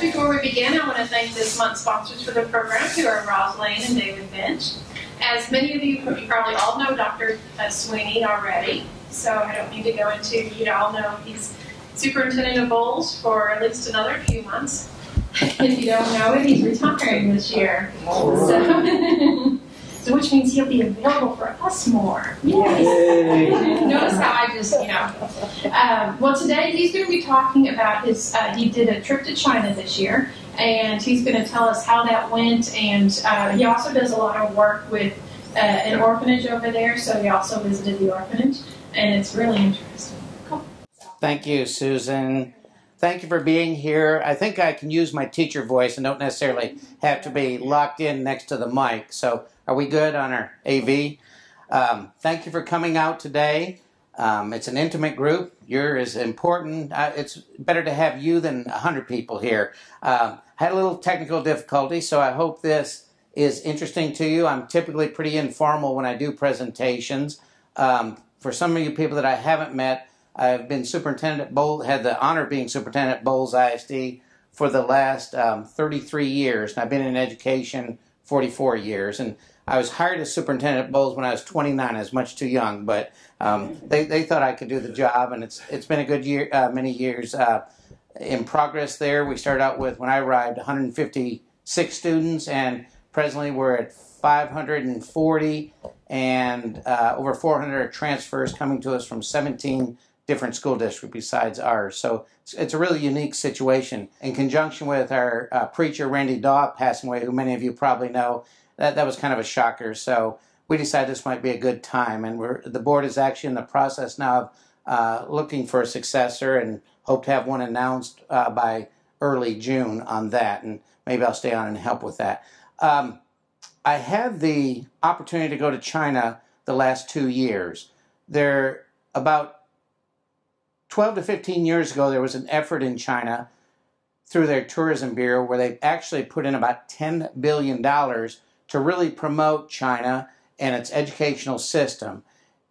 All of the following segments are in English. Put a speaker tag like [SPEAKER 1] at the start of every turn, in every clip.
[SPEAKER 1] First, before we begin, I want to thank this month's sponsors for the program, who are Ross Lane and David Bench. As many of you, you probably all know Dr. uh, Sweeney already, so I don't need to go into, you all know he's superintendent of Boles for at least another few months. if you don't know it, he's retiring this year. So, so which means he'll be available for us more. Yes. Notice how I just, you know. Um, well, today he's going to be talking about his, uh, he did a trip to China this year, and he's going to tell us how that went. And uh, he also does a lot of work with uh, an orphanage over there, so he also visited the orphanage, and it's really interesting. Cool.
[SPEAKER 2] Thank you, Susan. Thank you for being here. I think I can use my teacher voice and don't necessarily have to be locked in next to the mic. So, are we good on our AV? Um, thank you for coming out today. Um, it's an intimate group. You're as important. Uh, it's better to have you than 100 people here. Um, had a little technical difficulty, so I hope this is interesting to you. I'm typically pretty informal when I do presentations. Um, for some of you people that I haven't met, I've been superintendent at Boles, had the honor of being superintendent at Boles ISD for the last um, 33 years, and I've been in education 44 years. And I was hired as superintendent at Boles when I was 29. I was much too young, but um, they, they thought I could do the job, and it's it's been a good year, uh, many years uh, in progress there. We started out with when I arrived 156 students, and presently we're at 540, and uh, over 400 transfers coming to us from 17 different school district besides ours. So it's, it's, a really unique situation. In conjunction with our uh, preacher, Randy Daw, passing away, who many of you probably know, that, that was kind of a shocker. So we decided this might be a good time. And we're, the board is actually in the process now of uh, looking for a successor and hope to have one announced uh, by early June on that. And maybe I'll stay on and help with that. Um, I had the opportunity to go to China the last two years. There, about 12 to 15 years ago, there was an effort in China through their tourism bureau where they actually put in about $10 billion to really promote China and its educational system.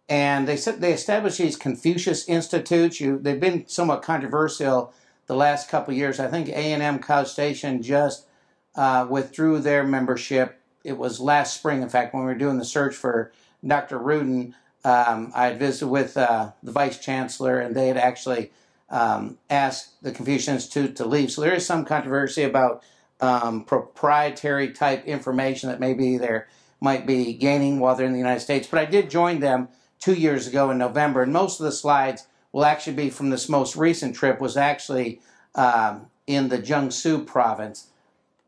[SPEAKER 2] And they said they established these Confucius Institutes. You, they've been somewhat controversial the last couple years. I think A&M College Station just uh, withdrew their membership. It was last spring, in fact, when we were doing the search for Dr. Rudin um, I had visited with uh, the vice chancellor, and they had actually um, asked the Confucius Institute to leave. So there is some controversy about um, proprietary type information that maybe they might be gaining while they're in the United States. But I did join them two years ago in November, and most of the slides will actually be from this most recent trip. Was actually um, in the Jiangsu province.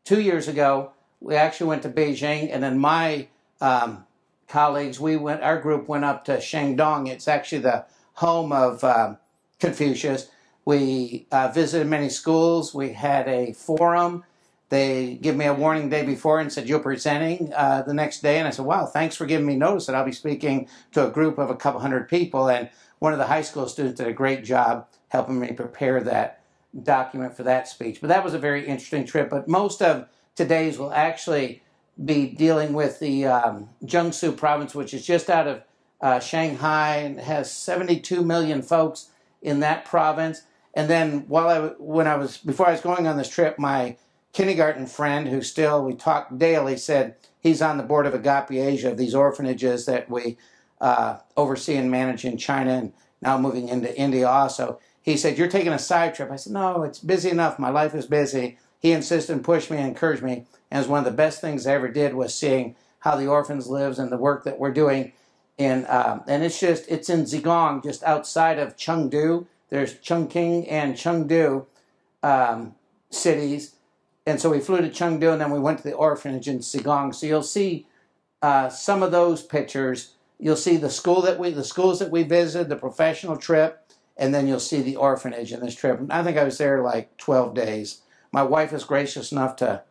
[SPEAKER 2] Two years ago, we actually went to Beijing, and then my um, colleagues, we went, our group went up to Shandong. It's actually the home of um, Confucius. We uh, visited many schools. We had a forum. They give me a warning day before and said, You're presenting uh, the next day. And I said, Wow, thanks for giving me notice that I'll be speaking to a group of a couple hundred people. And one of the high school students did a great job helping me prepare that document for that speech. But that was a very interesting trip. But most of today's will actually be dealing with the um, Jiangsu province, which is just out of uh, Shanghai and has 72 million folks in that province. And then while I when I was before I was going on this trip, my kindergarten friend, who still we talk daily, said he's on the board of Agape Asia of these orphanages that we uh, oversee and manage in China, and now moving into India also. He said, "You're taking a side trip." I said, "No, it's busy enough. My life is busy." He insisted and pushed me and encouraged me and one of the best things I ever did was seeing how the orphans lives and the work that we're doing. In, um, and it's just, it's in Zigong, just outside of Chengdu. There's Chongqing and Chengdu um, cities. And so we flew to Chengdu and then we went to the orphanage in Zigong. So you'll see uh, some of those pictures. You'll see the school that we, the schools that we visited, the professional trip, and then you'll see the orphanage in this trip. And I think I was there like 12 days. My wife is gracious enough to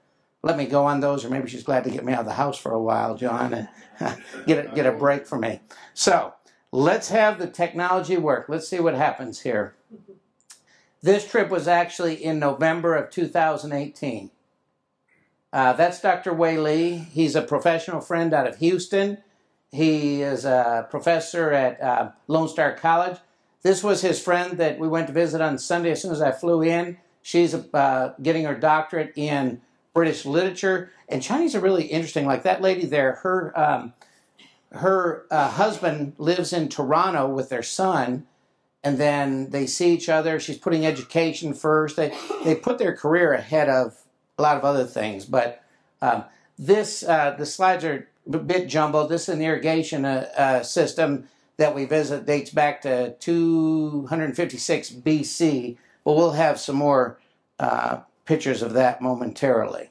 [SPEAKER 2] let me go on those, or maybe she's glad to get me out of the house for a while, John, and get a, get a break for me. So let's have the technology work. Let's see what happens here. This trip was actually in November of 2018. Uh, that's Dr. Wei Lee. He's a professional friend out of Houston. He is a professor at uh, Lone Star College. This was his friend that we went to visit on Sunday as soon as I flew in She's uh, getting her doctorate in British literature, and Chinese are really interesting. Like that lady there, her um, her uh, husband lives in Toronto with their son, and then they see each other. She's putting education first. They they put their career ahead of a lot of other things. But um, this uh, the slides are a bit jumbled. This is an irrigation uh, uh system that we visit dates back to 256 BC, but we'll have some more uh, pictures of that momentarily.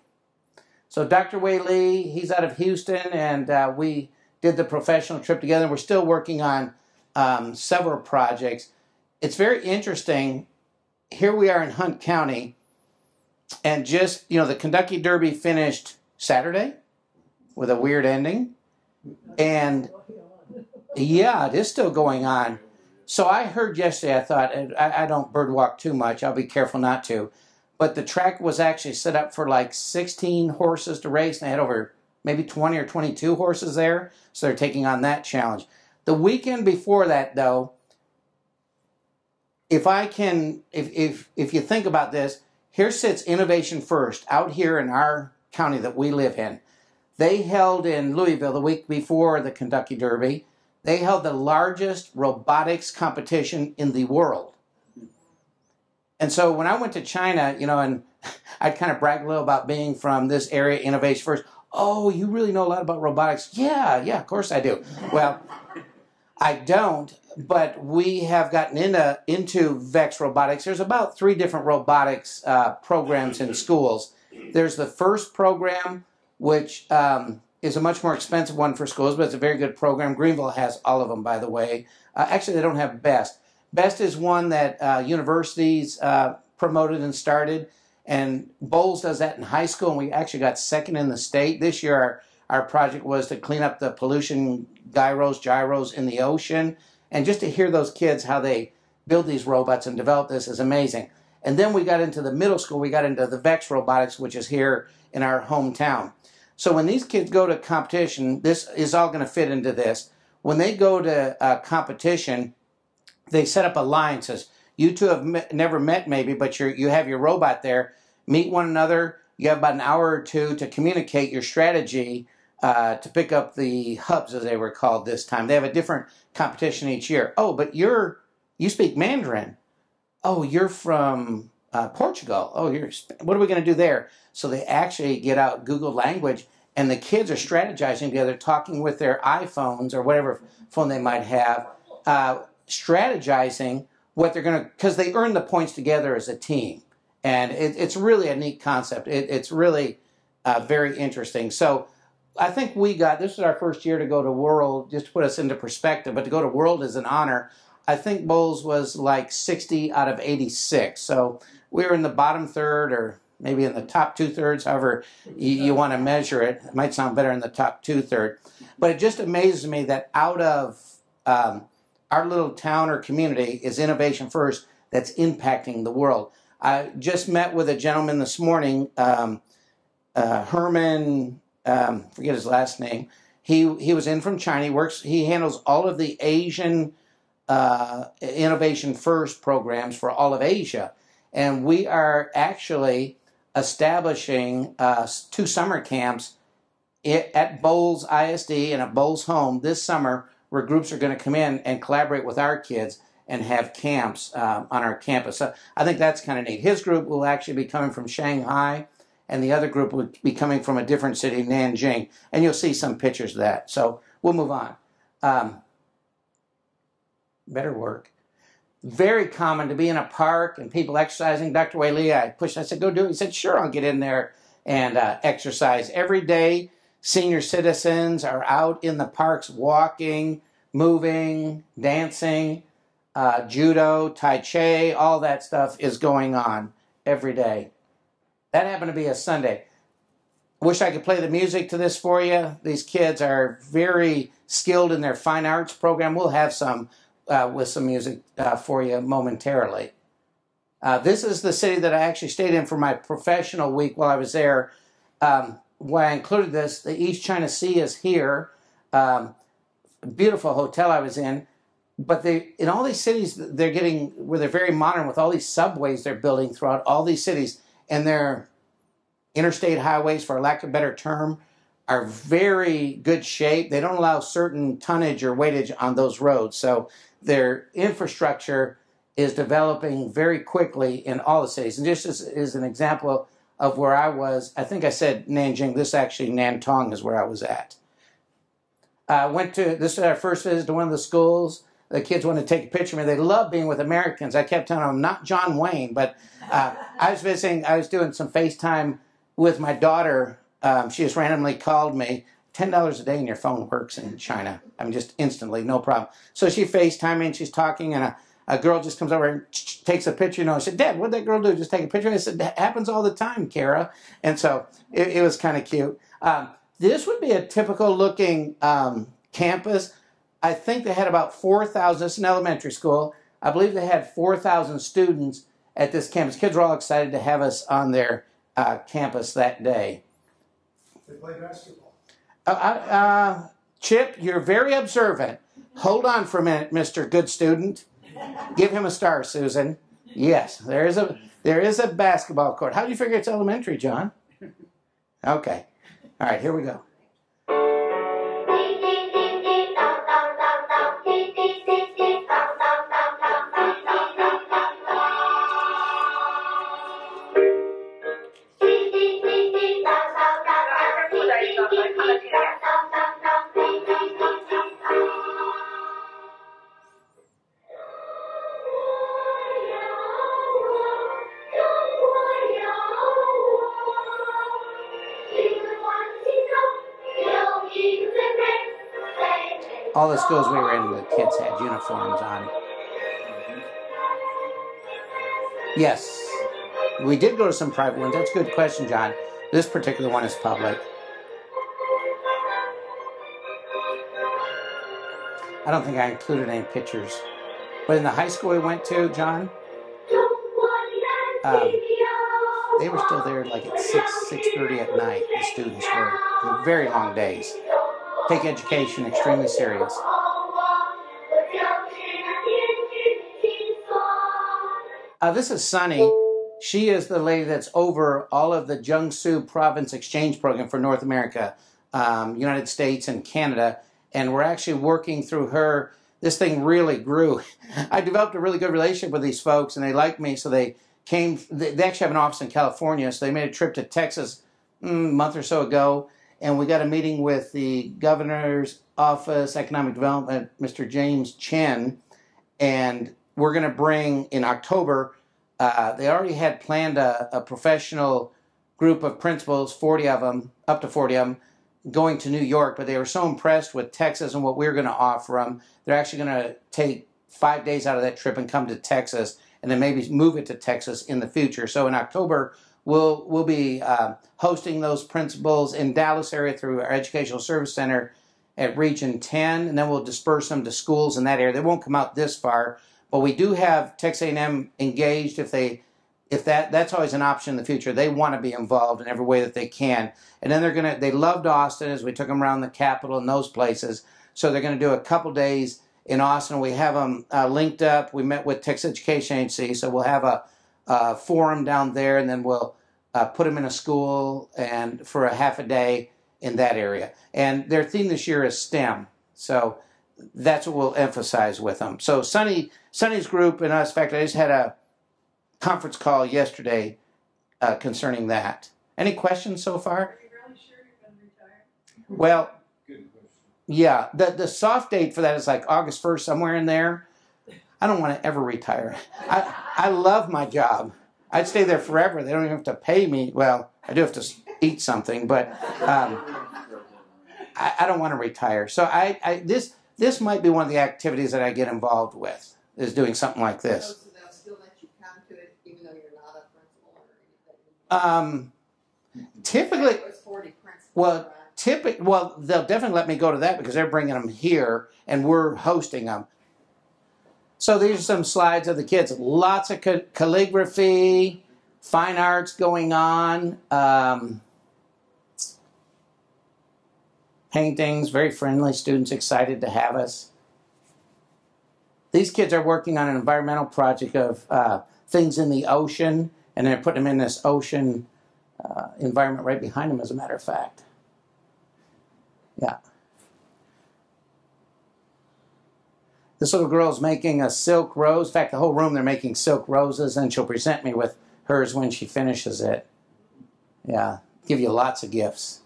[SPEAKER 2] So Dr. Wei Lee, he's out of Houston, and uh, we did the professional trip together. We're still working on um, several projects. It's very interesting. Here we are in Hunt County, and just, you know, the Kentucky Derby finished Saturday with a weird ending. And yeah, it is still going on. So I heard yesterday, I thought, I, I don't birdwalk too much. I'll be careful not to. But the track was actually set up for like 16 horses to race, and they had over maybe 20 or 22 horses there. So they're taking on that challenge. The weekend before that, though, if I can, if, if, if you think about this, here sits Innovation First out here in our county that we live in. They held in Louisville the week before the Kentucky Derby, they held the largest robotics competition in the world. And so when I went to China, you know, and I'd kind of brag a little about being from this area, Innovation First. Oh, you really know a lot about robotics? Yeah, yeah, of course I do. Well, I don't, but we have gotten into into Vex Robotics. There's about three different robotics uh, programs in schools. There's the first program, which um, is a much more expensive one for schools, but it's a very good program. Greenville has all of them, by the way. Uh, actually, they don't have BEST. BEST is one that uh, universities uh, promoted and started, and Boles does that in high school, and we actually got second in the state. This year, our, our project was to clean up the pollution gyros, gyros in the ocean, and just to hear those kids how they build these robots and develop this is amazing. And then we got into the middle school, we got into the VEX robotics, which is here in our hometown. So when these kids go to competition, this is all going to fit into this. When they go to a competition, they set up alliances. you two have met, never met, maybe, but you you have your robot there. Meet one another. You have about an hour or two to communicate your strategy uh, to pick up the hubs, as they were called this time. They have a different competition each year. Oh, but you're you speak Mandarin. Oh, you're from uh, Portugal. Oh, you're what are we going to do there? So they actually get out Google Language, and the kids are strategizing together, talking with their iPhones or whatever phone they might have, uh, strategizing what they're going to, because they earn the points together as a team. And it, it's really a neat concept. It, it's really uh, very interesting. So I think we got, this is our first year to go to World, just to put us into perspective, but to go to World is an honor. I think Boles was like 60 out of 86. So we were in the bottom third or maybe in the top two thirds, however you, you want to measure it. It might sound better in the top two third. But it just amazes me that out of um, our little town or community is innovation first that's impacting the world. I just met with a gentleman this morning, um, uh, Herman, um, forget his last name. He he was in from China. He works. He handles all of the Asian uh, innovation first programs for all of Asia, and we are actually establishing uh, two summer camps at Boles ISD and at Boles Home this summer, where groups are going to come in and collaborate with our kids and have camps um, on our campus. So I think that's kind of neat. His group will actually be coming from Shanghai, and the other group will be coming from a different city, Nanjing. And you'll see some pictures of that. So we'll move on. Um, better work very common to be in a park and people exercising. Dr. Wei Lee, I pushed, I said, go do it. He said, sure, I'll get in there and uh, exercise. Every day, senior citizens are out in the parks walking, moving, dancing, uh, judo, tai chi, all that stuff is going on every day. That happened to be a Sunday. Wish I could play the music to this for you. These kids are very skilled in their fine arts program. We'll have some uh, with some music uh, for you momentarily. Uh, this is the city that I actually stayed in for my professional week while I was there. Um, why I included this, the East China Sea is here. Um, beautiful hotel I was in. but they in all these cities they're getting where they're very modern with all these subways they're building throughout all these cities and their interstate highways for lack of a better term are very good shape they don't allow certain tonnage or weightage on those roads so their infrastructure is developing very quickly in all the cities and as, as an example of where i was i think i said nanjing this actually nantong is where i was at I uh, went to this is our first visit to one of the schools the kids want to take a picture of me. They love being with Americans. I kept telling them, not John Wayne, but uh, I was visiting, I was doing some FaceTime with my daughter. Um, she just randomly called me. $10 a day and your phone works in China. I mean, just instantly, no problem. So she FaceTime and she's talking, and a, a girl just comes over and takes a picture. You know, I said, Dad, what'd that girl do? Just take a picture? I said, that happens all the time, Kara. And so it, it was kind of cute. Um, this would be a typical looking um, campus I think they had about 4,000, it's an elementary school. I believe they had 4,000 students at this campus. Kids were all excited to have us on their uh, campus that day.
[SPEAKER 3] They play basketball.
[SPEAKER 2] Uh, uh, Chip, you're very observant. Hold on for a minute, Mr. Good Student. Give him a star, Susan. Yes, there is a there is a basketball court. How do you figure it's elementary, John? Okay. All right, here we go. All the schools we were in, the kids had uniforms on. Yes. We did go to some private ones. That's a good question, John. This particular one is public. I don't think I included any pictures. But in the high school we went to, John, um, they were still there like at 6, 6.30 at night, the students were. Very long days take education extremely serious. Uh, this is Sunny. She is the lady that's over all of the Jiangsu Province Exchange Program for North America, um, United States, and Canada. And we're actually working through her. This thing really grew. I developed a really good relationship with these folks, and they liked me, so they came. They actually have an office in California, so they made a trip to Texas mm, a month or so ago and we got a meeting with the governor's office, economic development, Mr. James Chen, and we're going to bring in October. Uh, they already had planned a, a, professional group of principals, 40 of them, up to 40 of them, going to New York, but they were so impressed with Texas and what we are going to offer them, they're actually going to take five days out of that trip and come to Texas and then maybe move it to Texas in the future. So in October, We'll, we'll be uh, hosting those principals in Dallas area through our Educational Service Center at Region 10, and then we'll disperse them to schools in that area. They won't come out this far, but we do have Texas A&M engaged if they if that that's always an option in the future. They want to be involved in every way that they can. And then they're gonna they loved Austin as we took them around the Capitol and those places. So they're gonna do a couple days in Austin. We have them uh, linked up. We met with Texas Education Agency, so we'll have a uh, forum down there, and then we'll uh, put them in a school and for a half a day in that area. And their theme this year is STEM, so that's what we'll emphasize with them. So Sunny, Sunny's group and us. In fact, I just had a conference call yesterday uh, concerning that. Any questions so far?
[SPEAKER 1] Really sure
[SPEAKER 2] well, yeah, the the soft date for that is like August first, somewhere in there. I don't want to ever retire. I, I love my job. I'd stay there forever. They don't even have to pay me. Well, I do have to eat something, but um, I, I, don't want to retire. So I, I, this this might be one of the activities that I get involved with is doing something like this. Um, typically, well, typically, well, they'll definitely let me go to that because they're bringing them here and we're hosting them. So these are some slides of the kids. Lots of calligraphy, fine arts going on, um, paintings, very friendly students, excited to have us. these kids are working on an environmental project of uh, things in the ocean, and they're putting them in this ocean uh, environment right behind them, as a matter of fact. Yeah. This little girl's making a silk rose. In fact, the whole room they're making silk roses, and she'll present me with hers when she finishes it. Yeah, give you lots of gifts.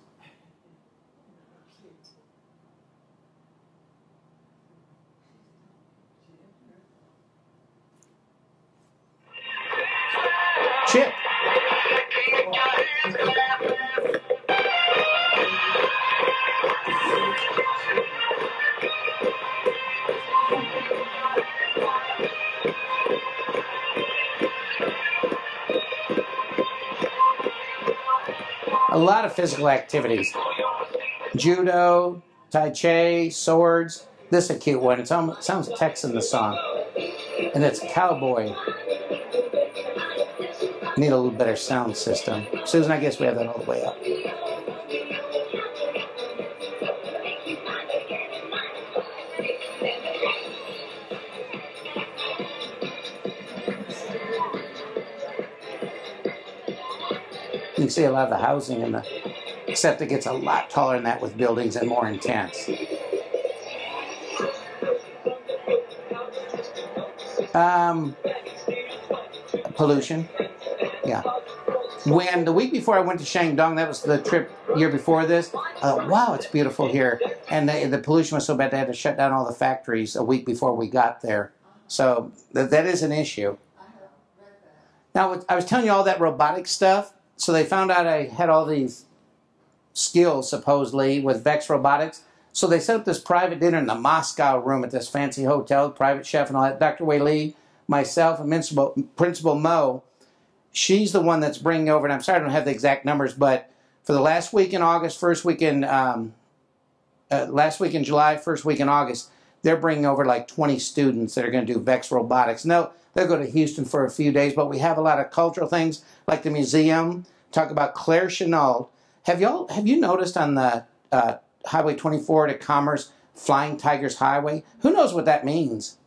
[SPEAKER 2] Physical activities. Judo, Tai Chi, swords. This is a cute one. It sounds Texan, the song. And it's Cowboy. Need a little better sound system. Susan, I guess we have that all the way up. You can see a lot of the housing in the, except it gets a lot taller than that with buildings and more intense. Um, pollution. Yeah. When the week before I went to Shandong, that was the trip year before this. Uh, wow, it's beautiful here, and the, the pollution was so bad they had to shut down all the factories a week before we got there. So th- that is an issue. Now I was telling you all that robotic stuff. So they found out I had all these skills supposedly with Vex Robotics. So they set up this private dinner in the Moscow room at this fancy hotel, private chef and all that. Dr. Wei Li, myself, and Principal, Principal Mo she's the one that's bringing over, and I'm sorry I don't have the exact numbers, but for the last week in August, first week in um, uh, last week in July, first week in August, they're bringing over like 20 students that are going to do Vex Robotics. No, they'll go to Houston for a few days, but we have a lot of cultural things like the museum. Talk about Claire Chennault. Have y'all have you noticed on the uh, Highway 24 to Commerce, Flying Tigers Highway? Who knows what that means?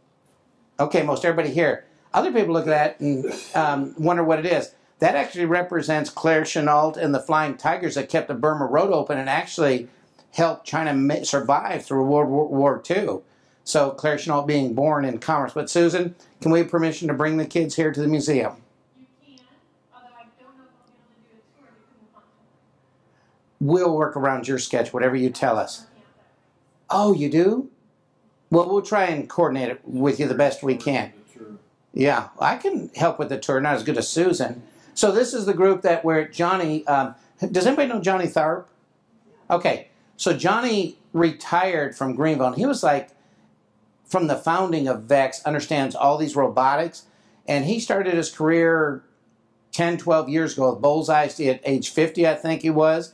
[SPEAKER 2] Okay, most everybody here. Other people look at that and um, wonder what it is. That actually represents Claire Chennault and the Flying Tigers that kept the Burma Road open and actually helped China survive through World War II. So Claire Chennault being born in commerce. But Susan, can we have permission to bring the kids here to the museum?
[SPEAKER 1] You can, although I don't know if I'll be able to do a tour because of
[SPEAKER 2] We'll work around your sketch, whatever you tell us. Oh, you do? Well, we'll try and coordinate it with you the best we can. Yeah, I can help with the tour, not as good as Susan. So this is the group that where Johnny. Um, does anybody know Johnny Tharp? Okay, so Johnny retired from Greenville. And he was like from the founding of Vex, understands all these robotics, and he started his career 10, 12 years ago with Bullseye at age 50, I think he was,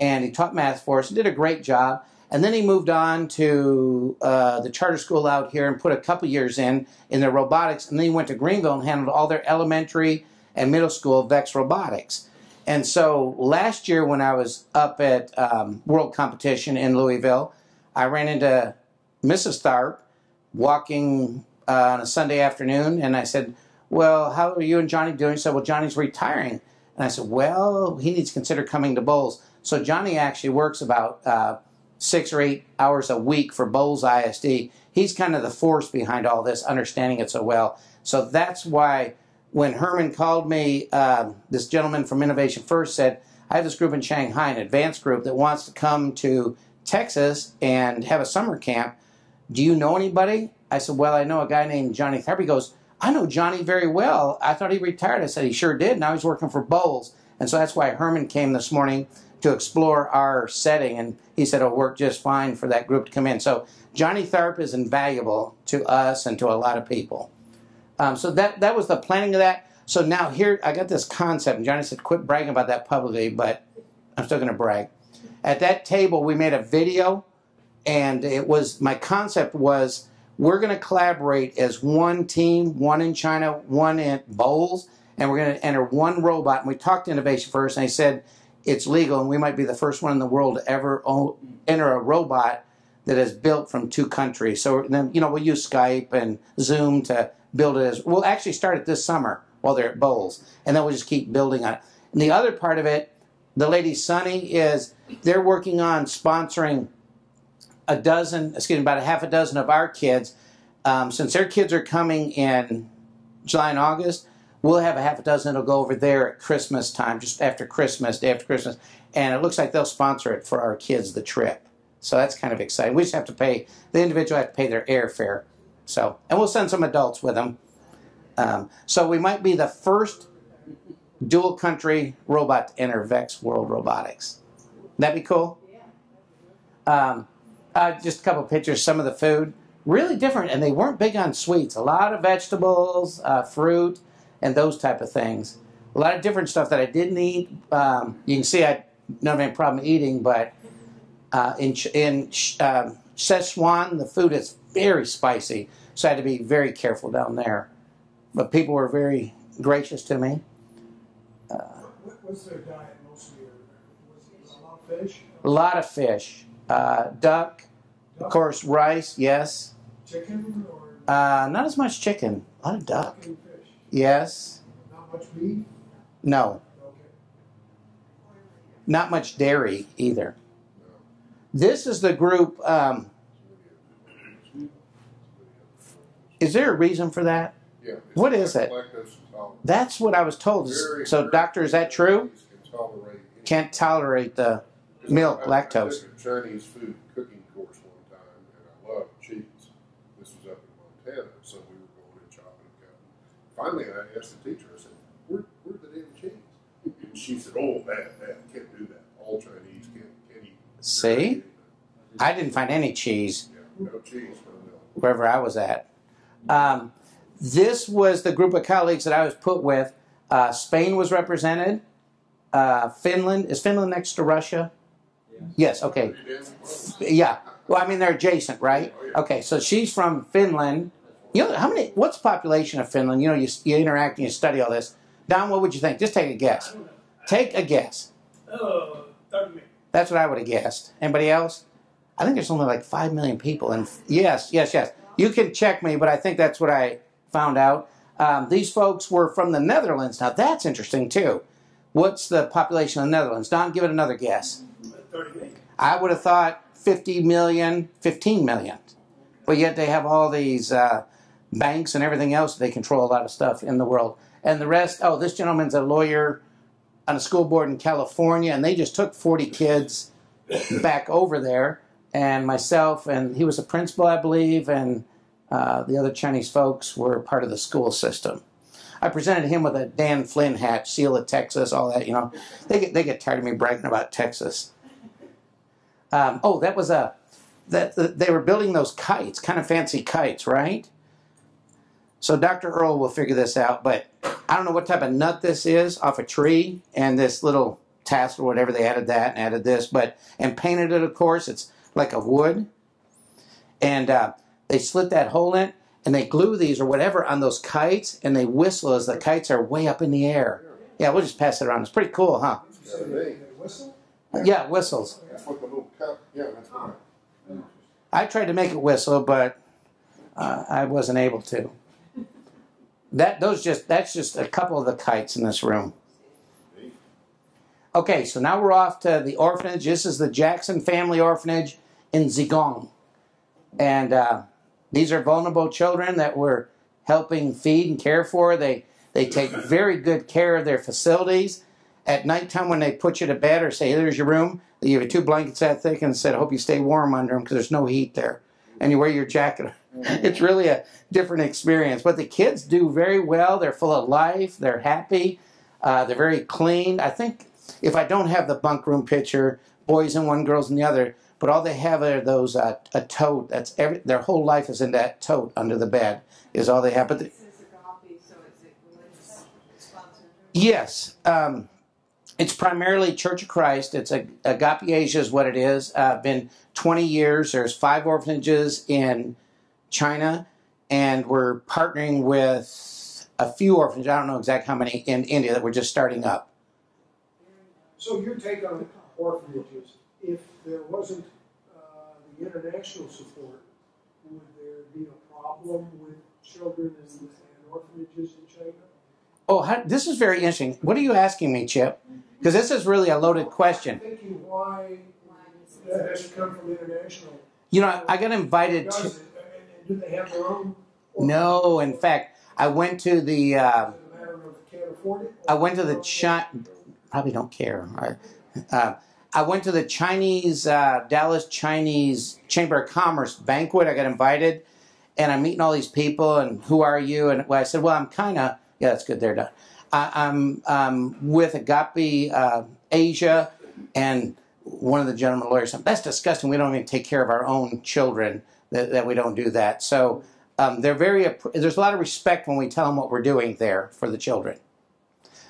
[SPEAKER 2] and he taught math for us and did a great job. And then he moved on to uh, the charter school out here and put a couple years in in their robotics. And then he went to Greenville and handled all their elementary and middle school Vex robotics. And so last year, when I was up at um, World Competition in Louisville, I ran into Mrs. Tharp walking uh, on a Sunday afternoon, and I said, "Well, how are you and Johnny doing?" She said, "Well, Johnny's retiring." And I said, "Well, he needs to consider coming to Boles." So Johnny actually works about uh, six or eight hours a week for Boles ISD. He's kind of the force behind all this, understanding it so well. So that's why when Herman called me, uh, this gentleman from Innovation First said, I have this group in Shanghai, an advanced group that wants to come to Texas and have a summer camp. Do you know anybody? I said, Well, I know a guy named Johnny Tharp. He goes, I know Johnny very well. I thought he retired. I said, He sure did. Now he's working for Boles. And so that's why Herman came this morning to explore our setting, and he said it'll work just fine for that group to come in. So Johnny Tharp is invaluable to us and to a lot of people. Um, so that that was the planning of that. So now here I got this concept, and Johnny said, "Quit bragging about that publicly," but I'm still going to brag. At that table, we made a video, and it was my concept was we're going to collaborate as one team, one in China, one in Boles, and we're going to enter one robot. And we talked innovation first, and I said it's legal, and we might be the first one in the world to ever enter a robot that is built from two countries. So then, you know, we'll use Skype and Zoom to build it as we'll actually start it this summer while they're at Boles, and then we'll just keep building on it. And the other part of it, the lady Sunny is they're working on sponsoring a dozen, excuse me, about a half a dozen of our kids. Um, since their kids are coming in July and August, we'll have a half a dozen that'll go over there at Christmas time, just after Christmas, day after Christmas, and it looks like they'll sponsor it for our kids, the trip. So that's kind of exciting. We just have to pay the individual have to pay their airfare. So, and we'll send some adults with them. Um, so we might be the first dual country robot to enter VEX World Robotics. That'd be cool. Um, uh, just a couple pictures, some of the food, really different, and they weren't big on sweets. A lot of vegetables, uh, fruit, and those type of things. A lot of different stuff that I didn't eat. Um, you can see I don't have any problem eating, but uh, in in um, Szechuan, the food is very spicy, so I had to be very careful down there. But people were very gracious to me.
[SPEAKER 3] What, what's their diet mostly? Was it a lot of fish?
[SPEAKER 2] A lot of fish, uh, duck, of course, rice, yes.
[SPEAKER 3] Chicken or
[SPEAKER 2] Uh, not as much chicken. A lot of duck? Yes.
[SPEAKER 3] Not much meat?
[SPEAKER 2] No,
[SPEAKER 3] Okay.
[SPEAKER 2] not much dairy either. This is the group. Um, is there a reason for that?
[SPEAKER 4] Yeah.
[SPEAKER 2] What is it? That's what I was told.
[SPEAKER 4] Very,
[SPEAKER 2] So,
[SPEAKER 4] very
[SPEAKER 2] doctor, is that true?
[SPEAKER 4] Can tolerate
[SPEAKER 2] Can't tolerate the milk, lactose.
[SPEAKER 4] Chinese food cooking course one time, and I love cheese. This was up in Montana, so we were going and chopping and cutting. Finally, I asked the teacher, I said, Where, where's the damn cheese? And she said, Oh, Dad, Dad, can't do that. All Chinese can't, can't eat.
[SPEAKER 2] See? I didn't find any cheese
[SPEAKER 4] Yeah, no cheese, no milk.
[SPEAKER 2] wherever I was at. Um, this was the group of colleagues that I was put with. Uh, Spain was represented. Uh, Finland is Finland next to Russia? Yes. Okay.
[SPEAKER 4] You damn well.
[SPEAKER 2] Yeah. Well, I mean they're adjacent, right? Okay. So she's from Finland. You know how many? What's the population of Finland? You know, you, you interact and you study all this. Don, what would you think? Just take a guess. Take a guess.
[SPEAKER 3] Oh,
[SPEAKER 2] That's what I would have guessed. Anybody else? I think there's only like five million people. And yes, yes, yes. You can check me, but I think that's what I found out. Um, these folks were from the Netherlands. Now that's interesting too. What's the population of the Netherlands? Don, give it another guess.
[SPEAKER 3] 38.
[SPEAKER 2] I would have thought 50 million, 15 million. But yet they have all these uh, banks and everything else. They control a lot of stuff in the world. And the rest, oh, this gentleman's a lawyer on a school board in California, and they just took 40 kids back over there. And myself, and he was a principal, I believe, and uh, the other Chinese folks were part of the school system. I presented him with a Dan Flynn hat, Seal of Texas, all that, you know. They get, they get tired of me bragging about Texas. Um, oh, that was a that, that they were building those kites, kind of fancy kites, right? So Dr. Earl will figure this out, but I don't know what type of nut this is off a tree, and this little tassel or whatever they added that and added this, but and painted it. Of course, it's like a wood, and uh, they slit that hole in, and they glue these or whatever on those kites, and they whistle as the kites are way up in the air. Yeah, we'll just pass it around. It's pretty cool, huh?
[SPEAKER 4] Yeah,
[SPEAKER 2] whistles. I tried to make it whistle, but uh, I wasn't able to. That those just that's just a couple of the kites in this room. Okay, so now we're off to the orphanage. This is the Jackson Family Orphanage in Zigong, and uh, these are vulnerable children that we're helping feed and care for. They they take very good care of their facilities. At nighttime, when they put you to bed or say, "Here's your room," you two blankets that thick and said, "I hope you stay warm under them because there's no heat there." And you wear your jacket. It's really a different experience. But the kids do very well. They're full of life. They're happy. Uh, they're very clean. I think if I don't have the bunk room picture, boys in one, girls in the other, but all they have are those uh, a tote. That's every their whole life is in that tote under the bed. Is all they have. But the,
[SPEAKER 5] This so it's a religious sponsored.
[SPEAKER 2] Yes. Um, it's primarily Church of Christ. It's a, Agape Asia is what it is. Uh, been 20 years. There's five orphanages in China, and we're partnering with a few orphanages. I don't know exactly how many in India that we're just starting up.
[SPEAKER 3] So your take on orphanages, if there wasn't uh, the international support, would there be a problem with children in, in orphanages in China?
[SPEAKER 2] Oh, how, this is very interesting. What are you asking me, Chip? Because this is really a loaded question.
[SPEAKER 3] I'm thinking why that has come from international.
[SPEAKER 2] You know, I got invited to.
[SPEAKER 3] It, and, and do they have their own?
[SPEAKER 2] No, in fact, I went to the. Uh,
[SPEAKER 3] Is it a matter of can't afford it?
[SPEAKER 2] I went to the Chi- Probably don't care. Right? Uh, I went to the Chinese uh, Dallas Chinese Chamber of Commerce banquet. I got invited, and I'm meeting all these people. And who are you? And well, I said, well, I'm kind of. Yeah, that's good. They're done. I, I'm um, with Agape uh, Asia, and one of the gentlemen lawyers said, "That's disgusting. We don't even take care of our own children. That, that we don't do that." So um, they're very. There's a lot of respect when we tell them what we're doing there for the children.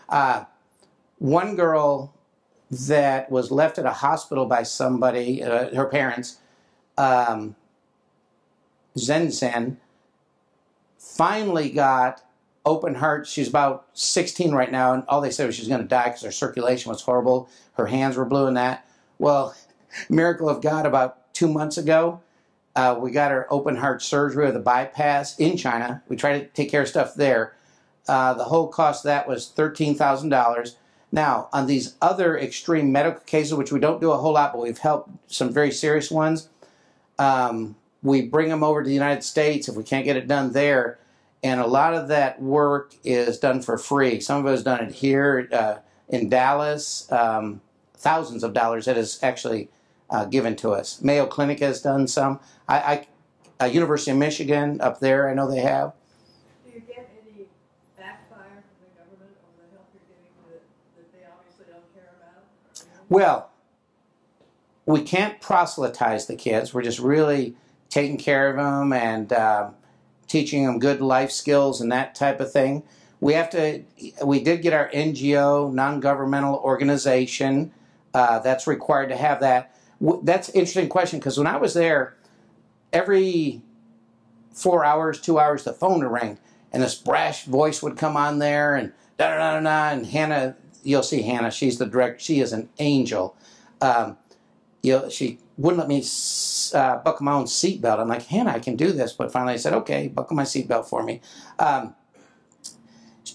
[SPEAKER 2] Uh, one girl that was left at a hospital by somebody, uh, her parents, um, Zen Zen, finally got open heart. She's about 16 right now, and all they said was she's going to die because her circulation was horrible. Her hands were blue and that. Well, miracle of God, about two months ago, uh, we got our open heart surgery with a bypass in China. We tried to take care of stuff there. Uh, the whole cost of that was $13,000. Now, on these other extreme medical cases, which we don't do a whole lot, but we've helped some very serious ones, um, we bring them over to the United States if we can't get it done there. And a lot of that work is done for free. Some of it is done it here uh, in Dallas. Um, thousands of dollars that is actually uh, given to us. Mayo Clinic has done some. I, I uh, University of Michigan up there, I know they have.
[SPEAKER 5] Do you get any backfire from the government on the help you're giving that, that they obviously don't care about?
[SPEAKER 2] Well, we can't proselytize the kids. We're just really taking care of them and uh, teaching them good life skills and that type of thing. We have to. We did get our NGO, non-governmental organization. Uh, that's required to have that. That's interesting question because when I was there, every four hours, two hours, the phone would ring, and this brash voice would come on there, and da da da da. And Hannah, you'll see Hannah. She's the direct. She is an angel. Um, you know, she wouldn't let me uh, buckle my own seatbelt. I'm like, Hannah, I can do this. But finally, I said, okay, buckle my seatbelt for me. Um,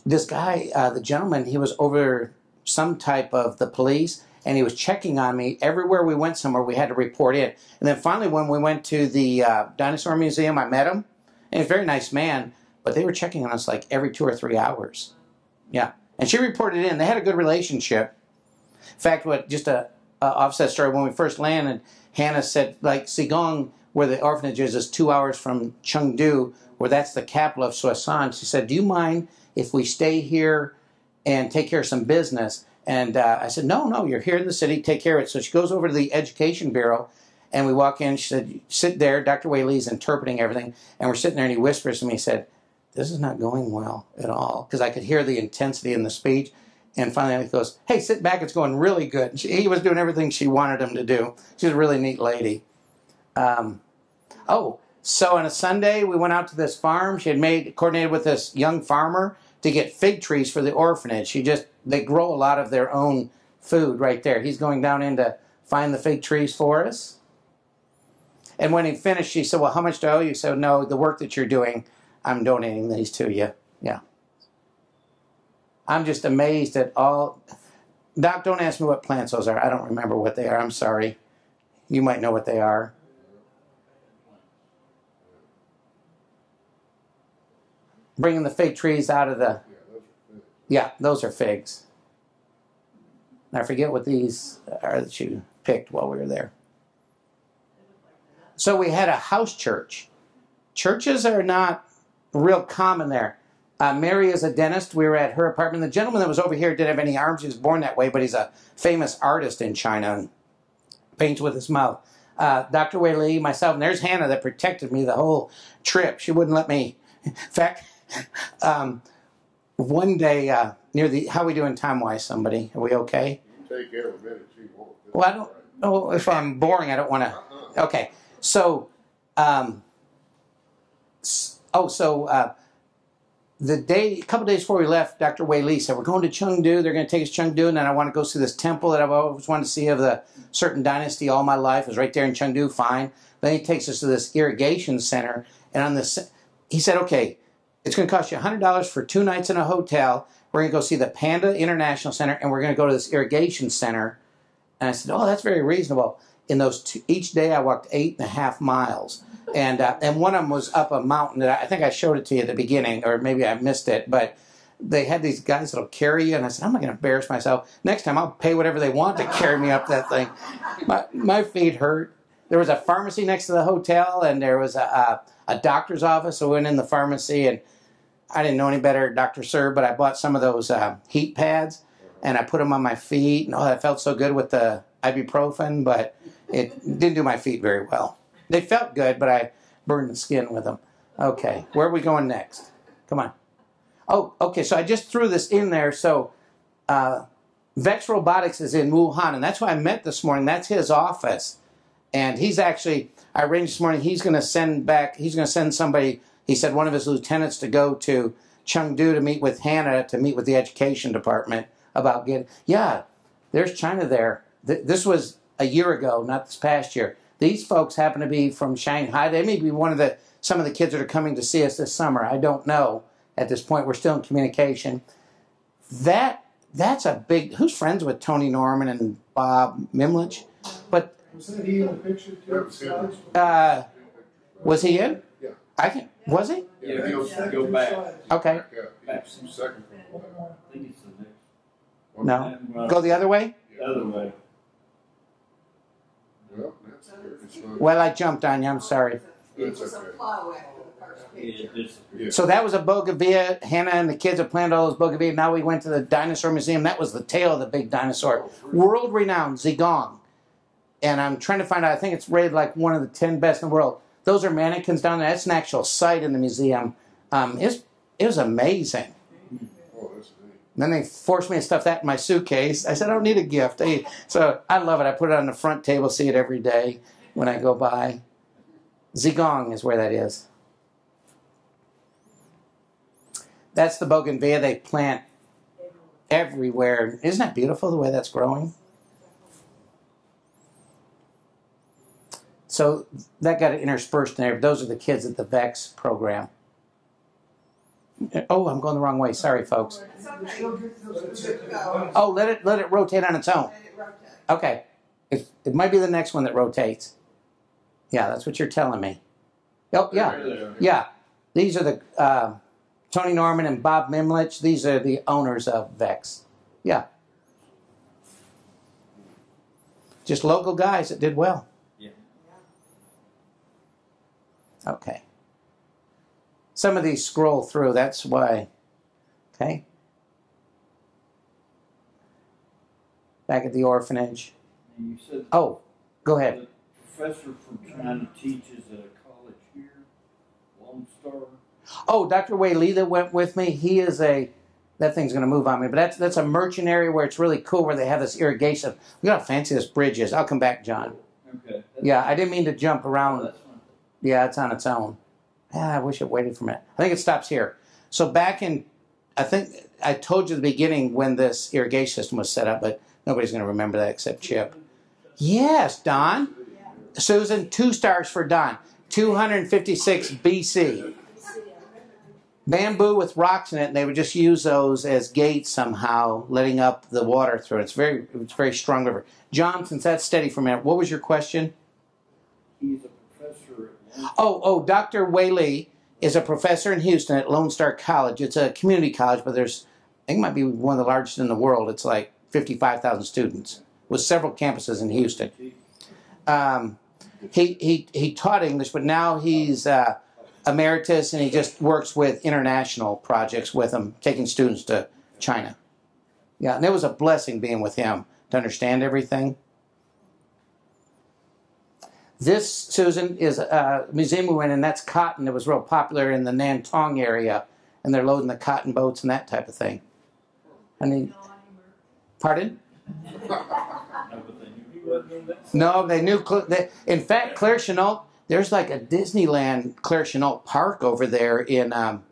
[SPEAKER 2] this guy, uh, the gentleman, he was over some type of the police, and he was checking on me everywhere we went somewhere. We had to report in, and then finally, when we went to the uh, dinosaur museum, I met him, and he's a very nice man. But they were checking on us like every two or three hours. Yeah, and she reported in. They had a good relationship. In fact, what just a, a offset story when we first landed, Hannah said like Zigong, where the orphanage is, is two hours from Chengdu, where that's the capital of Sichuan. She said, "Do you mind if we stay here and take care of some business?" And uh, I said, "No, no, you're here in the city. Take care of it." So she goes over to the education bureau, and we walk in. She said, "Sit there." Dr. Wei Lee's interpreting everything, and we're sitting there, and he whispers to me, he said, "This is not going well at all," because I could hear the intensity in the speech. And finally, he goes, "Hey, sit back. It's going really good." She, he was doing everything she wanted him to do. She's a really neat lady. Um, oh, so on a Sunday, we went out to this farm. She had made coordinated with this young farmer to get fig trees for the orphanage. She just they grow a lot of their own food right there. He's going down in to find the fig trees for us. And when he finished, she said, "Well, how much do I owe you?" He said, "No, the work that you're doing, I'm donating these to you." Yeah. I'm just amazed at all. Doc, don't ask me what plants those are. I don't remember what they are. I'm sorry. You might know what they are. Bringing the fig trees out of the.
[SPEAKER 4] Yeah, those are figs.
[SPEAKER 2] And I forget what these are that you picked while we were there. So we had a house church. Churches are not real common there. Uh, Mary is a dentist. We were at her apartment. The gentleman that was over here didn't have any arms. He was born that way, but he's a famous artist in China and paints with his mouth. Uh, Dr. Wei Li, myself, and there's Hannah that protected me the whole trip. She wouldn't let me. In fact, um, one day uh, near the how we doing time wise? Somebody, are we okay?
[SPEAKER 4] Take every minute you want.
[SPEAKER 2] Well, I don't-
[SPEAKER 4] right.
[SPEAKER 2] Oh, if I'm boring, I don't want to.
[SPEAKER 4] Uh-uh.
[SPEAKER 2] Okay, so, um, oh, so uh, the day, a couple days before we left, Dr. Wei Lee said, We're going to Chengdu. They're going to take us to Chengdu, and then I want to go see this temple that I've always wanted to see of the certain dynasty all my life. It was right there in Chengdu, fine. Then he takes us to this irrigation center, and on this, he said, Okay, it's going to cost you $100 for two nights in a hotel. We're going to go see the Panda International Center, and we're going to go to this irrigation center. And I said, Oh, that's very reasonable. In those two, each day, I walked eight and a half miles and uh, and one of them was up a mountain that I, I think I showed it to you at the beginning, or maybe I missed it, but they had these guys that'll carry you, and I said, I'm not going to embarrass myself. Next time, I'll pay whatever they want to carry me up that thing. My my feet hurt. There was a pharmacy next to the hotel, and there was a a, a doctor's office. I went in the pharmacy, and I didn't know any better, Doctor Sir, but I bought some of those uh, heat pads, and I put them on my feet, and oh, that felt so good with the ibuprofen, but it didn't do my feet very well. They felt good, but I burned the skin with them. Okay, where are we going next? Come on. Oh, okay, so I just threw this in there. So uh, Vex Robotics is in Wuhan, and that's why I met this morning. That's his office. And he's actually, I arranged this morning, he's going to send back, he's going to send somebody, he said one of his lieutenants to go to Chengdu to meet with Hannah, to meet with the education department about getting, yeah, there's China there. Th- this was a year ago, not this past year. These folks happen to be from Shanghai. They may be one of the some of the kids that are coming to see us this summer. I don't know. At this point, we're still in communication. That that's a big. Who's friends with Tony Norman and Bob Mimlitch? But
[SPEAKER 3] Was that he in the picture too?
[SPEAKER 4] That was
[SPEAKER 2] uh, was he in?
[SPEAKER 4] Yeah.
[SPEAKER 2] I can. Was he?
[SPEAKER 4] Yeah,
[SPEAKER 6] Yeah, go, go back.
[SPEAKER 2] Okay.
[SPEAKER 4] back up. He was second from.
[SPEAKER 6] I think it's the next.
[SPEAKER 2] No. Go the other way.
[SPEAKER 6] The other way.
[SPEAKER 4] Well, that's, it's not,
[SPEAKER 2] Well, I jumped on you. I'm sorry.
[SPEAKER 5] It
[SPEAKER 4] That's
[SPEAKER 5] was a
[SPEAKER 4] okay.
[SPEAKER 5] plow after the first picture.
[SPEAKER 6] It disappeared.
[SPEAKER 4] Yeah.
[SPEAKER 2] So that was a bougainvillea. Hannah and the kids have planned all those bougainvillea. Now we went to the dinosaur museum. That was the tail of the big dinosaur. World renowned Zigong. And I'm trying to find out, I think it's rated like one of the 10 best in the world. Those are mannequins down there. That's an actual site in the museum. Um, it, was, it was amazing. Then they forced me to stuff that in my suitcase. I said, I don't need a gift. I- so I love it. I put it on the front table, see it every day when I go by. Zigong is where that is. That's the bougainvillea they plant everywhere. Isn't that beautiful the way that's growing? So that got interspersed in there. Those are the kids at the VEX program. Oh, I'm going the wrong way. Sorry, folks.
[SPEAKER 5] It's
[SPEAKER 3] The
[SPEAKER 5] okay.
[SPEAKER 3] children- those are the children.
[SPEAKER 2] Oh, let it let it rotate on its own.
[SPEAKER 5] Let it rotate.
[SPEAKER 2] Okay, it, it might be the next one that rotates. Yeah, that's what you're telling me. Oh, yeah,
[SPEAKER 6] There they are.
[SPEAKER 2] yeah. These are the uh, Tony Norman and Bob Mimlitch. These are the owners of Vex. Yeah, just local guys that did well.
[SPEAKER 6] Yeah.
[SPEAKER 2] Okay. Some of these scroll through. That's why. Okay. Back at the orphanage.
[SPEAKER 6] You said
[SPEAKER 2] Oh, go ahead.
[SPEAKER 6] the professor from China teaches at a college here, Lone Star.
[SPEAKER 2] Oh, Dr. Wei Lee that went with me, he is a that thing's gonna move on me, but that's that's a merchant area where it's really cool where they have this irrigation. Look how fancy this bridge is. I'll come back, John.
[SPEAKER 6] Okay. That's,
[SPEAKER 2] Yeah, I didn't mean to jump around. Yeah, it's on its own. Ah, I wish it waited for a minute. I think it stops here. So back in I think I told you at the beginning when this irrigation system was set up, but nobody's gonna remember that except Chip. Yes, Don. Susan, two stars for Don. 256 BC. Bamboo with rocks in it, and they would just use those as gates somehow, letting up the water through it. It's very, it's very strong river. John, since that's steady for a minute, what was your question?
[SPEAKER 6] He's a professor at Lone
[SPEAKER 2] Oh, oh, Dr. Wei Lee is a professor in Houston at Lone Star College. It's a community college, but there's, I think it might be one of the largest in the world. It's like 55,000 students with several campuses in Houston. Um, he, he, he taught English, but now he's uh, emeritus and he just works with international projects with them, taking students to China. Yeah, and it was a blessing being with him to understand everything. This, Susan, is a museum we went in. That's cotton. It was real popular in the Nantong area, and they're loading the cotton boats and that type of thing. I mean, pardon?
[SPEAKER 6] No, they knew
[SPEAKER 2] they in fact, Claire Chennault, there's like a Disneyland Claire Chennault Park over there in. Um,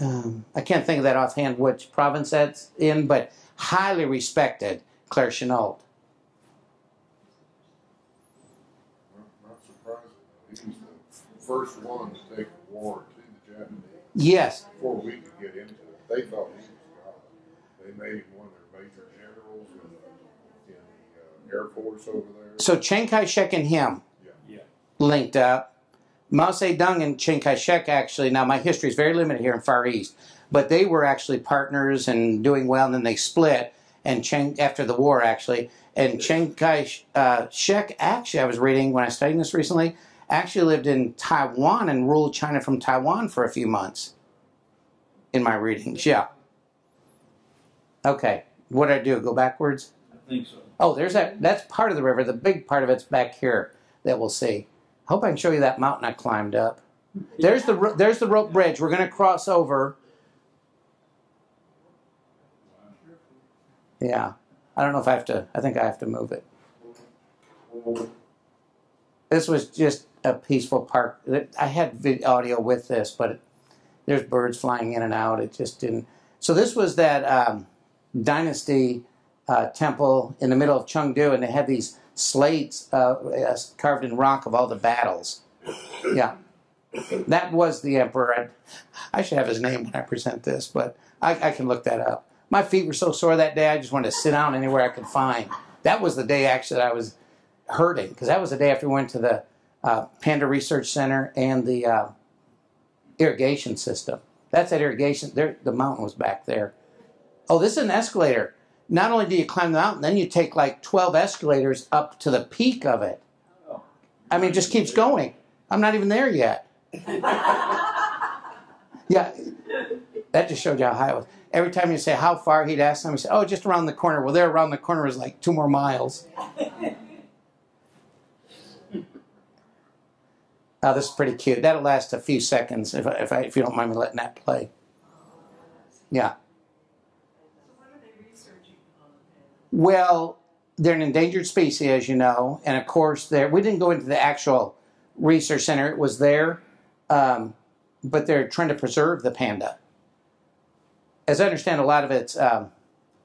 [SPEAKER 2] um, I can't think of that offhand which province that's in, but highly respected Claire Chennault.
[SPEAKER 4] Not, not surprising, though. he was the first one to take the war to the Japanese.
[SPEAKER 2] Yes,
[SPEAKER 4] Before we could get into it, they thought he was God. They made him one of their major generals in the, in the uh, Air Force over there.
[SPEAKER 2] so Chiang Kai shek and him
[SPEAKER 6] Yeah.
[SPEAKER 2] linked up. Mao Zedong and Chiang Kai shek actually, now my history is very limited here in Far East, but they were actually partners and doing well, and then they split. And Chiang, after the war, actually, and Chiang Kai uh, shek, actually, I was reading when I was studying this recently, actually lived in Taiwan and ruled China from Taiwan for a few months. In my readings, yeah. Okay, what did I do? Go backwards?
[SPEAKER 6] I think so.
[SPEAKER 2] Oh, there's that. That's part of the river. The big part of it's back here that we'll see. I Hope I can show you that mountain I climbed up. There's the there's the rope bridge. We're gonna cross over. Yeah, I don't know if I have to. I think I have to move it. This was just a peaceful park. I had audio with this, but there's birds flying in and out. It just didn't. So this was that um, dynasty uh, temple in the middle of Chengdu, and they had these slates uh, carved in rock of all the battles. Yeah, that was the emperor. I, I should have his name when I present this, but I, I can look that up. My feet were so sore that day, I just wanted to sit down anywhere I could find. That was the day actually I was hurting because that was the day after we went to the uh, Panda Research Center and the uh, irrigation system. That's that irrigation. There, the mountain was back there. Oh, this is an escalator. Not only do you climb the mountain, then you take like 12 escalators up to the peak of it. I mean, it just keeps going. I'm not even there yet. Yeah, that just showed you how high it was. Every time you say how far, he'd ask them. He said, "Oh, just around the corner." Well, there around the corner is like two more miles. Oh, this is pretty cute. That'll last a few seconds if if I, if you don't mind me letting that play. Yeah. Well, they're an endangered species, as you know, and of course, there we didn't go into the actual research center. It was there, um, but they're trying to preserve the panda. As I understand, a lot of its um,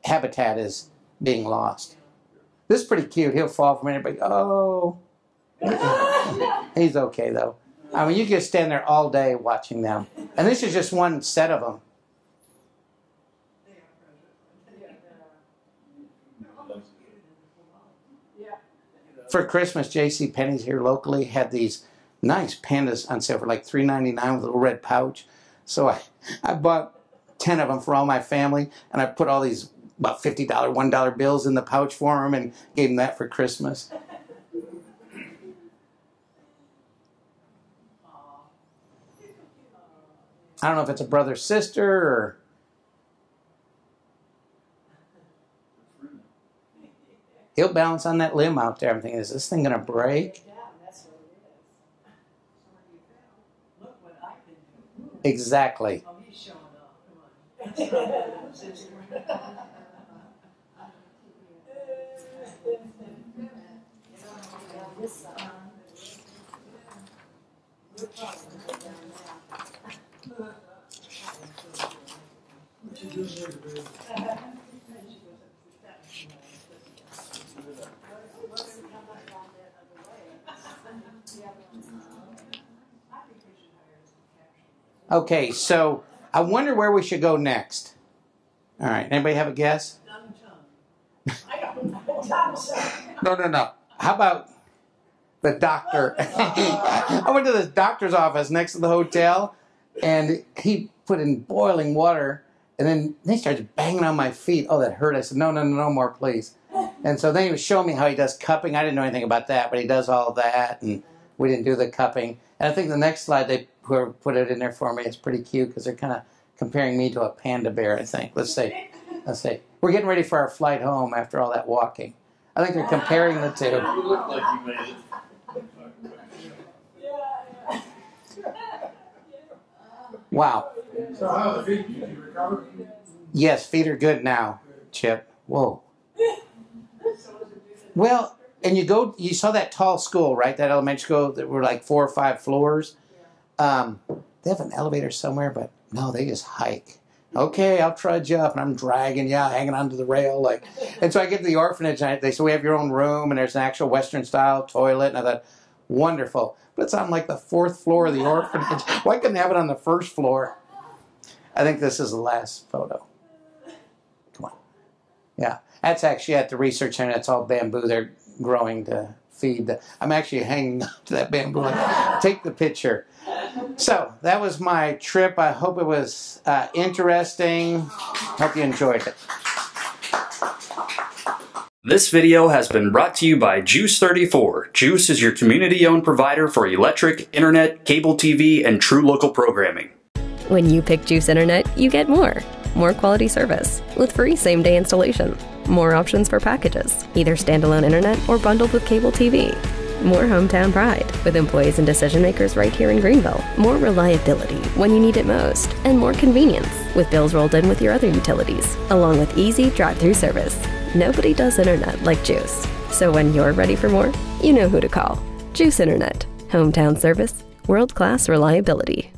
[SPEAKER 2] habitat is being lost. This is pretty cute. He'll fall from anybody. Oh, he's okay though. I mean, you can stand there all day watching them, and this is just one set of them. For Christmas, J.C. Penney's here locally had these nice pandas on sale for like three ninety nine with a little red pouch. So I, I bought ten of them for all my family, and I put all these about fifty dollar, one dollar bills in the pouch for them, and gave them that for Christmas. I don't know if it's a brother sister or he'll balance on that limb out there. I'm thinking, is this thing gonna break?
[SPEAKER 5] Yeah,
[SPEAKER 2] Okay, so I wonder where we should go next. All right, anybody have a guess? No, no, no. How about the doctor? I went to the doctor's office next to the hotel, and he put in boiling water, and then he starts banging on my feet. Oh, that hurt. I said, no, no, no, no more, please. And so then he was showing me how he does cupping. I didn't know anything about that, but he does all that, and we didn't do the cupping. And I think the next slide they put it in there for me is pretty cute because they're kind of comparing me to a panda bear. I think. Let's say, Let's say. We're getting ready for our flight home after all that walking. I think they're comparing the two.
[SPEAKER 6] You look like you made it.
[SPEAKER 2] Wow.
[SPEAKER 3] So how the feet, did you recover?
[SPEAKER 2] Yes, feet are good now, Chip. Whoa. Well, and you go, you saw that tall school, right? That elementary school that were like four or five floors. Um, they have an elevator somewhere, but No, they just hike. Okay, I'll trudge up, and I'm dragging you, hanging onto the rail, like. And so I get to the orphanage, and I, they say we have your own room, and there's an actual Western style toilet, and I thought, wonderful. But it's on like the fourth floor of the orphanage. Why couldn't they have it on the first floor? I think this is the last photo. Come on. Yeah, that's actually at the research center. That's all bamboo they're growing to feed. The, I'm actually hanging up to that bamboo. Like, Take the picture. So that was my trip. I hope it was uh, interesting. Hope you enjoyed it.
[SPEAKER 7] This video has been brought to you by Juice34. Juice is your community-owned provider for electric, internet, cable TV, and true local programming.
[SPEAKER 8] When you pick Juice Internet, you get more. More quality service with free same day installation. More options for packages, either standalone internet or bundled with cable TV. More hometown pride with employees and decision makers right here in Greenville. More reliability when you need it most. And more convenience with bills rolled in with your other utilities, along with easy drive through service. Nobody does internet like Juice. So when you're ready for more, you know who to call. Juice Internet. Hometown service, world class reliability.